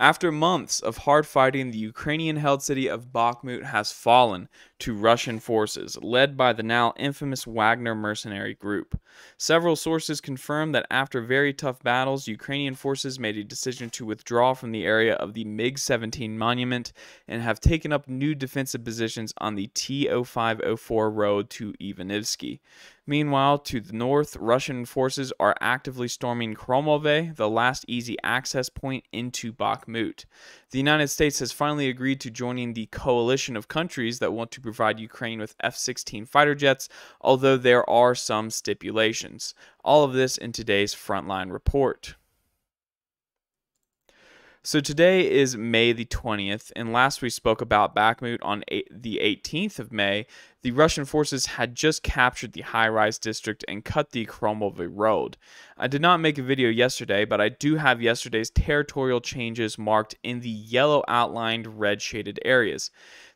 After months of hard fighting, the Ukrainian held city of Bakhmut has fallen to Russian forces, led by the now infamous Wagner mercenary group. Several sources confirm that after very tough battles, Ukrainian forces made a decision to withdraw from the area of the MiG 17 monument and have taken up new defensive positions on the T 0504 road to Ivanivsky. Meanwhile, to the north, Russian forces are actively storming Kromove, the last easy access point into Bakhmut. The United States has finally agreed to joining the coalition of countries that want to provide Ukraine with F 16 fighter jets, although there are some stipulations. All of this in today's Frontline Report. So today is May the 20th, and last we spoke about Bakhmut on the 18th of May. The Russian forces had just captured the high rise district and cut the Kromove road. I did not make a video yesterday, but I do have yesterday's territorial changes marked in the yellow outlined red shaded areas.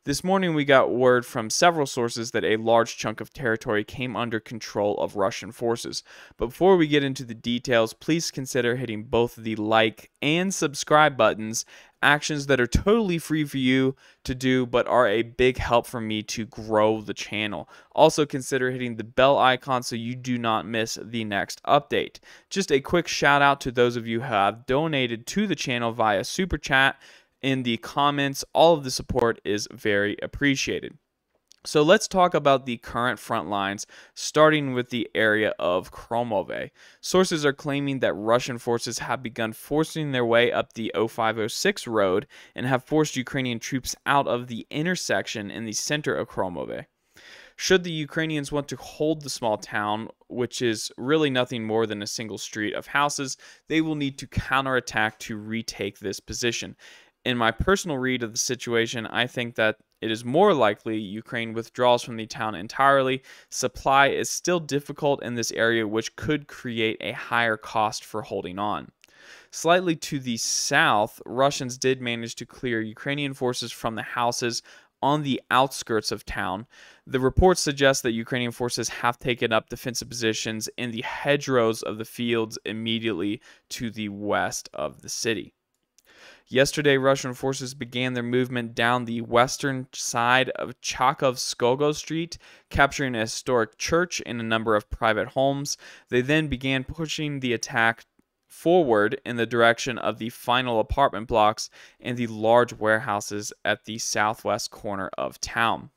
This morning, we got word from several sources that a large chunk of territory came under control of Russian forces. But before we get into the details, please consider hitting both the like and subscribe buttons, actions that are totally free for you to do, but are a big help for me to grow the channel. Also, consider hitting the bell icon so you do not miss the next update. Just a quick shout out to those of you who have donated to the channel via Super Chat in the comments. All of the support is very appreciated. So let's talk about the current front lines, starting with the area of Kromove. Sources are claiming that Russian forces have begun forcing their way up the 0506 road and have forced Ukrainian troops out of the intersection in the center of Kromove. Should the Ukrainians want to hold the small town, which is really nothing more than a single street of houses, they will need to counterattack to retake this position in my personal read of the situation, I think that it is more likely Ukraine withdraws from the town entirely. Supply is still difficult in this area, which could create a higher cost for holding on. Slightly to the south, Russians did manage to clear Ukrainian forces from the houses on the outskirts of town. The reports suggest that Ukrainian forces have taken up defensive positions in the hedgerows of the fields immediately to the west of the city. Yesterday, Russian forces began their movement down the western side of Chaikovskogo Street, capturing a historic church and a number of private homes. They then began pushing the attack forward in the direction of the final apartment blocks and the large warehouses at the southwest corner of town.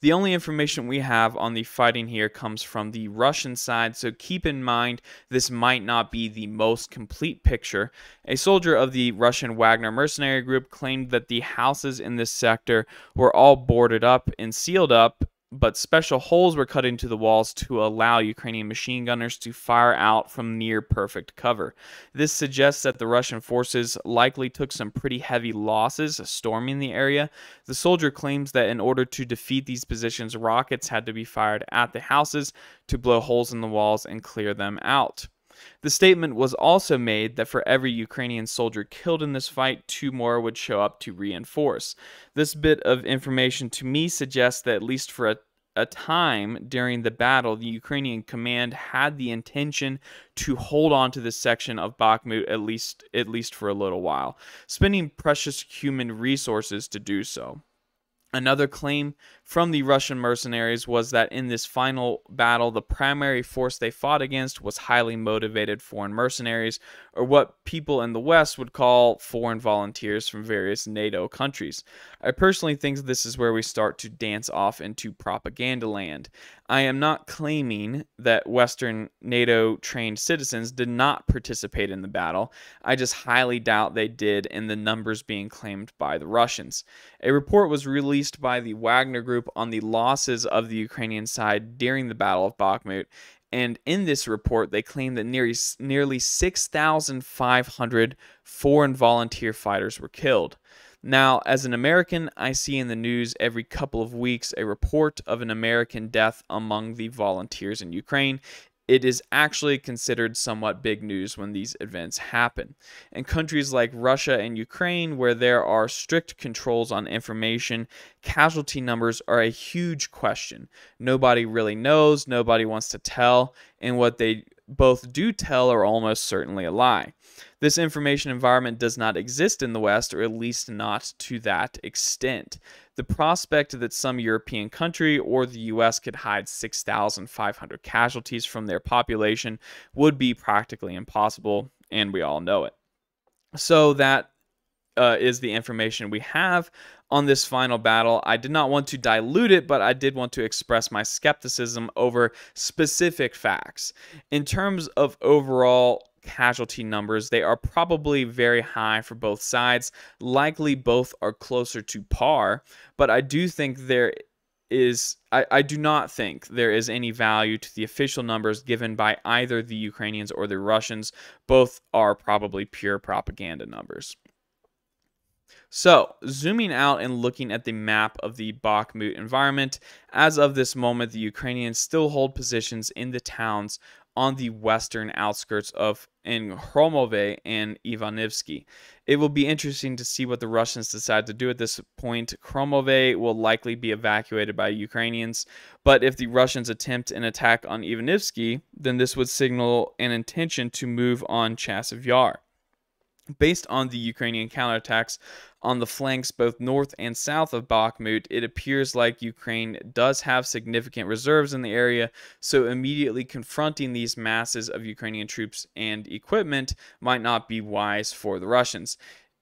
The only information we have on the fighting here comes from the Russian side, so keep in mind this might not be the most complete picture. A soldier of the Russian Wagner mercenary group claimed that the houses in this sector were all boarded up and sealed up but special holes were cut into the walls to allow Ukrainian machine gunners to fire out from near perfect cover. This suggests that the Russian forces likely took some pretty heavy losses storming the area. The soldier claims that in order to defeat these positions, rockets had to be fired at the houses to blow holes in the walls and clear them out. The statement was also made that for every Ukrainian soldier killed in this fight, two more would show up to reinforce. This bit of information to me suggests that at least for a a time during the battle, the Ukrainian command had the intention to hold on to this section of Bakhmut at least at least for a little while, spending precious human resources to do so. Another claim from the Russian mercenaries was that in this final battle, the primary force they fought against was highly motivated foreign mercenaries, or what people in the West would call foreign volunteers from various NATO countries. I personally think this is where we start to dance off into propaganda land. I am not claiming that Western NATO trained citizens did not participate in the battle. I just highly doubt they did in the numbers being claimed by the Russians. A report was released by the Wagner Group on the losses of the Ukrainian side during the Battle of Bakhmut. And in this report, they claim that nearly, nearly 6,500 foreign volunteer fighters were killed. Now, as an American, I see in the news every couple of weeks a report of an American death among the volunteers in Ukraine. It is actually considered somewhat big news when these events happen. In countries like Russia and Ukraine, where there are strict controls on information, casualty numbers are a huge question. Nobody really knows, nobody wants to tell, and what they both do tell are almost certainly a lie. This information environment does not exist in the West, or at least not to that extent. The prospect that some European country or the US could hide 6,500 casualties from their population would be practically impossible, and we all know it. So, that uh, is the information we have on this final battle. I did not want to dilute it, but I did want to express my skepticism over specific facts. In terms of overall casualty numbers, they are probably very high for both sides. Likely both are closer to par, but I do think there is I, I do not think there is any value to the official numbers given by either the Ukrainians or the Russians. Both are probably pure propaganda numbers. So, zooming out and looking at the map of the Bakhmut environment, as of this moment, the Ukrainians still hold positions in the towns on the western outskirts of in Khromove and Ivanivsky. It will be interesting to see what the Russians decide to do at this point. Khromove will likely be evacuated by Ukrainians, but if the Russians attempt an attack on Ivanivsky, then this would signal an intention to move on Chasiv Yar. Based on the Ukrainian counterattacks on the flanks both north and south of Bakhmut, it appears like Ukraine does have significant reserves in the area, so immediately confronting these masses of Ukrainian troops and equipment might not be wise for the Russians.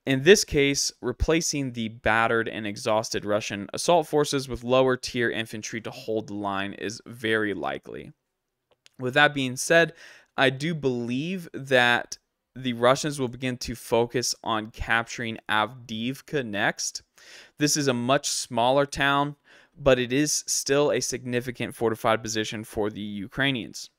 In this case, replacing the battered and exhausted Russian assault forces with lower tier infantry to hold the line is very likely. With that being said, I do believe that the Russians will begin to focus on capturing Avdiivka next. This is a much smaller town, but it is still a significant fortified position for the Ukrainians.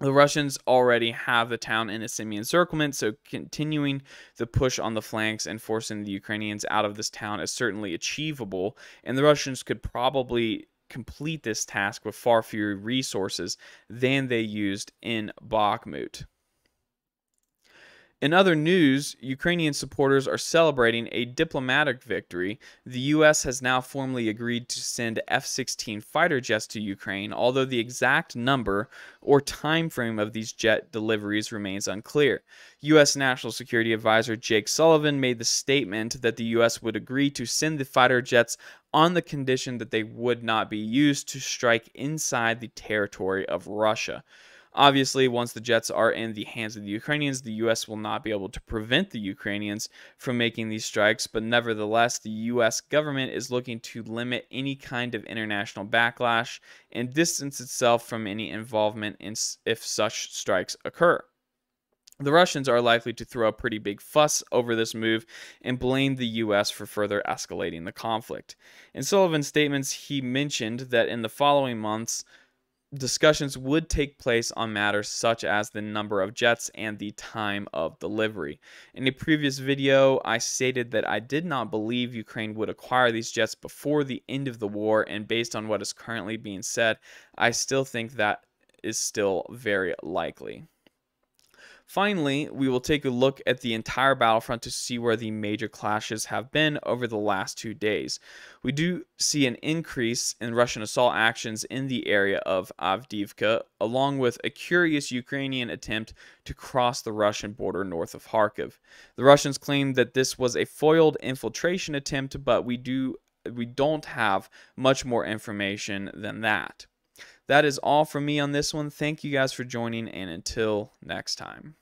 The Russians already have the town in a semi encirclement, so continuing the push on the flanks and forcing the Ukrainians out of this town is certainly achievable, and the Russians could probably complete this task with far fewer resources than they used in Bakhmut. In other news, Ukrainian supporters are celebrating a diplomatic victory. The U.S. has now formally agreed to send F 16 fighter jets to Ukraine, although the exact number or time frame of these jet deliveries remains unclear. U.S. National Security Advisor Jake Sullivan made the statement that the U.S. would agree to send the fighter jets on the condition that they would not be used to strike inside the territory of Russia. Obviously, once the jets are in the hands of the Ukrainians, the U.S. will not be able to prevent the Ukrainians from making these strikes, but nevertheless, the U.S. government is looking to limit any kind of international backlash and distance itself from any involvement in if such strikes occur. The Russians are likely to throw a pretty big fuss over this move and blame the U.S. for further escalating the conflict. In Sullivan's statements, he mentioned that in the following months, discussions would take place on matters such as the number of jets and the time of delivery. In a previous video, I stated that I did not believe Ukraine would acquire these jets before the end of the war, and based on what is currently being said, I still think that is still very likely. Finally, we will take a look at the entire battlefront to see where the major clashes have been over the last two days. We do see an increase in Russian assault actions in the area of Avdiivka, along with a curious Ukrainian attempt to cross the Russian border north of Kharkiv. The Russians claim that this was a foiled infiltration attempt, but we do we don't have much more information than that. That is all from me on this one. Thank you guys for joining, and until next time.